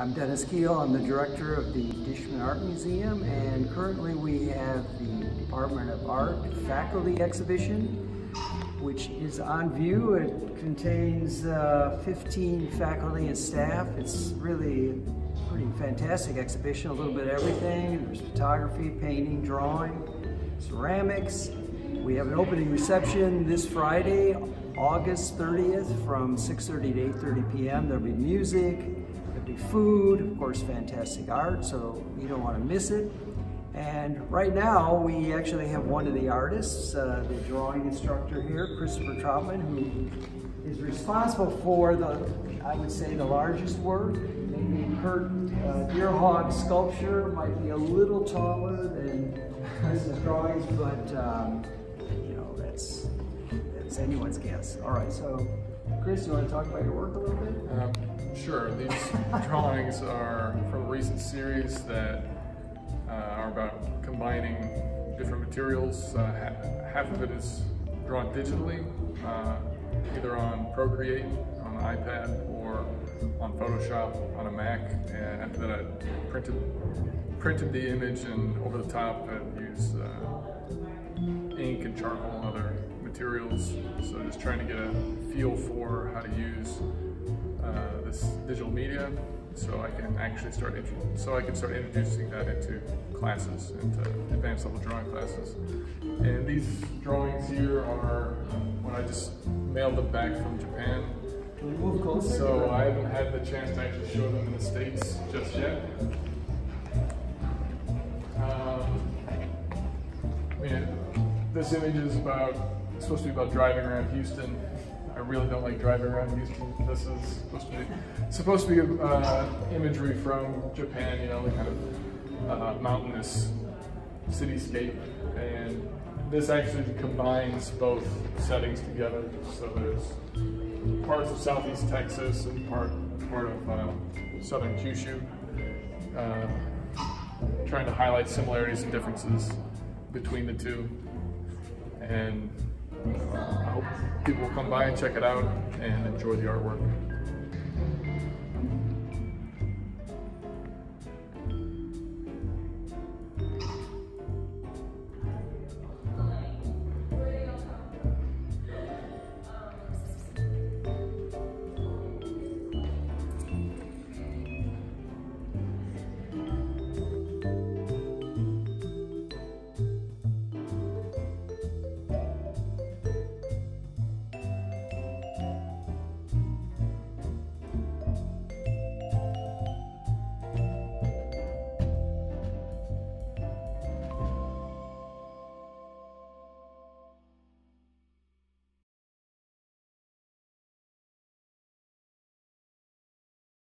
I'm Dennis Kiel. I'm the director of the Dishman Art Museum, and currently we have the Department of Art Faculty Exhibition, which is on view. It contains uh, 15 faculty and staff. It's really a pretty fantastic exhibition, a little bit of everything. There's photography, painting, drawing, ceramics. We have an opening reception this Friday, August 30th from 6.30 to 8.30 p.m. There'll be music, food, of course fantastic art, so you don't want to miss it. And right now we actually have one of the artists, uh, the drawing instructor here, Christopher Troutman, who is responsible for the, I would say, the largest work. Maybe Kurt uh, Dyrhaug sculpture might be a little taller than Chris's drawings, but um, you know, that's it's anyone's guess. All right, so Chris, you want to talk about your work a little bit? Um, sure. These drawings are from a recent series that uh, are about combining different materials. Uh, half of it is drawn digitally, uh, either on Procreate, on an iPad, or on Photoshop on a Mac. And after that, I printed printed the image and over the top I used uh, ink and charcoal and other materials. So just trying to get a feel for how to use uh, this digital media so I can actually start so I can start introducing that into classes, into advanced level drawing classes. And these drawings here are when I just mailed them back from Japan. So I haven't had the chance to actually show them in the States just yet. Um, I mean, this image is about supposed to be about driving around Houston. I really don't like driving around Houston. This is supposed to be supposed to be uh, imagery from Japan. You know, the kind of uh, mountainous cityscape, and this actually combines both settings together. So there's parts of southeast Texas and part part of uh, southern Kyushu, uh, trying to highlight similarities and differences between the two, and I hope people will come by and check it out and enjoy the artwork.